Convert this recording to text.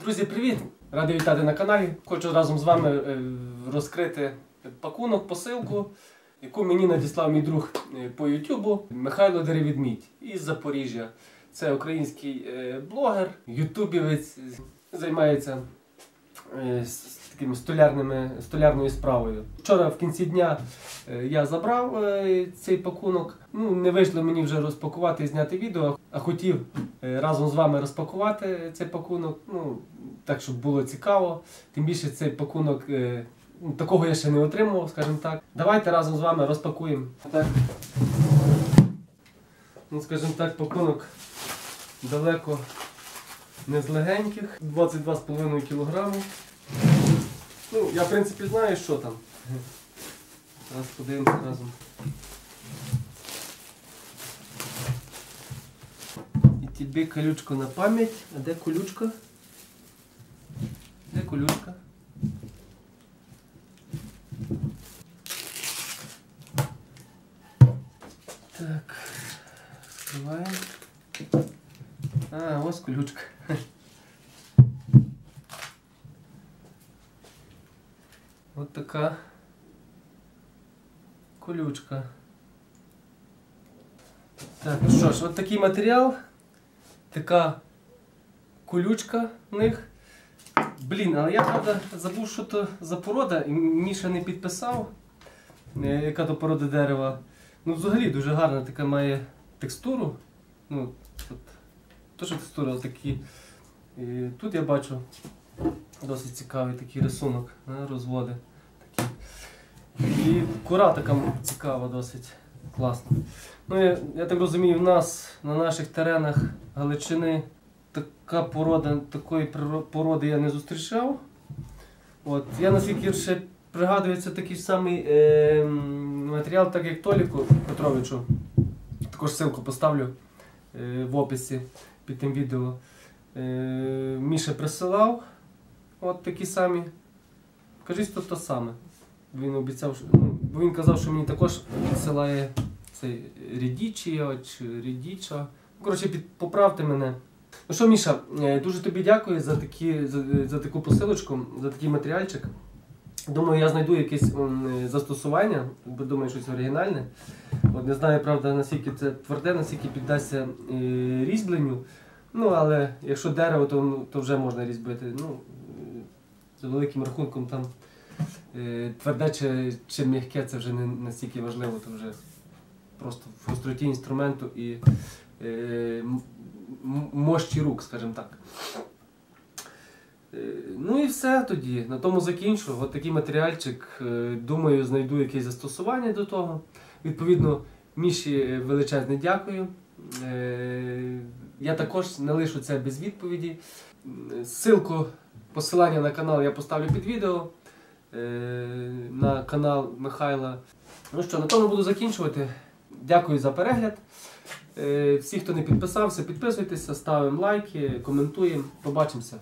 Друзі, привіт! Радий вітати на каналі. Хочу разом з вами е, розкрити пакунок, посилку, яку мені надіслав мій друг е, по Ютубу Михайло Деревідмідь із Запоріжжя. Це український е, блогер, ютубівець, займається з з такими столярними, столярною справою. Вчора в кінці дня е, я забрав е, цей пакунок. Ну, не вийшло мені вже розпакувати і зняти відео, а хотів е, разом з вами розпакувати цей пакунок. Ну, так, щоб було цікаво. Тим більше цей пакунок. е, ну, Такого я ще не отримував, скажімо так. Давайте разом з вами розпакуємо. Так. Ну, скажімо так, пакунок далеко не з легеньких. 22,5 кг. Ну, я в принципі знаю, що там. Зараз подивимося разом. І тобі колючку на пам'ять. А де колючка? Де колючка? Так. Скриваємо. А, ось колючка. От така колючка. Так, ну що ж, от такий матеріал, така колючка в них. Блін, але я правда забув, що то за порода, і Міша не підписав, е, яка то порода дерева. Ну, взагалі дуже гарна така має текстуру. Ну, от, то, що але такі. І тут я бачу досить цікавий такий рисунок, розводи. Такі. І кора така цікава, досить класна. Ну, я, я так розумію, в нас на наших теренах Галичини така порода, такої породи я не зустрічав. От, я наскільки ще пригадую, це такий самий е, матеріал, так як Толіку Петровичу. Також ссылку поставлю е, в описі під тим відео. Е, Міша присилав от такі самі. Кажіть, то то саме. Він обіцяв, що, ну, бо він казав, що мені також відсилає цей Рідічія чи Рідіча. Коротше, під, поправте мене. Ну що, Міша, е, дуже тобі дякую за, такі, за, за таку посилочку, за такий матеріальчик. Думаю, я знайду якесь е, застосування, бо думаю, щось оригінальне. От не знаю, правда, наскільки це тверде, наскільки піддасться е, різьбленню. Ну, але якщо дерево, то, ну, то вже можна різьбити. Ну, за великим рахунком там е, тверде чи, чи м'яке, це вже не настільки важливо, то вже просто в гостроті інструменту і е, мощі рук, скажімо так. Е, Ну і все тоді. На тому закінчу. От такий матеріальчик. Е, Думаю, знайду якесь застосування до того. Відповідно, Міші величезне дякую. Е, Я також не лишу це без відповіді. М, Ссылку, посилання на канал я поставлю під відео. е, На канал Михайла. Ну що, на тому буду закінчувати. Дякую за перегляд. Е, Всі, хто не підписався, підписуйтеся, ставимо лайки, коментуємо. Побачимося.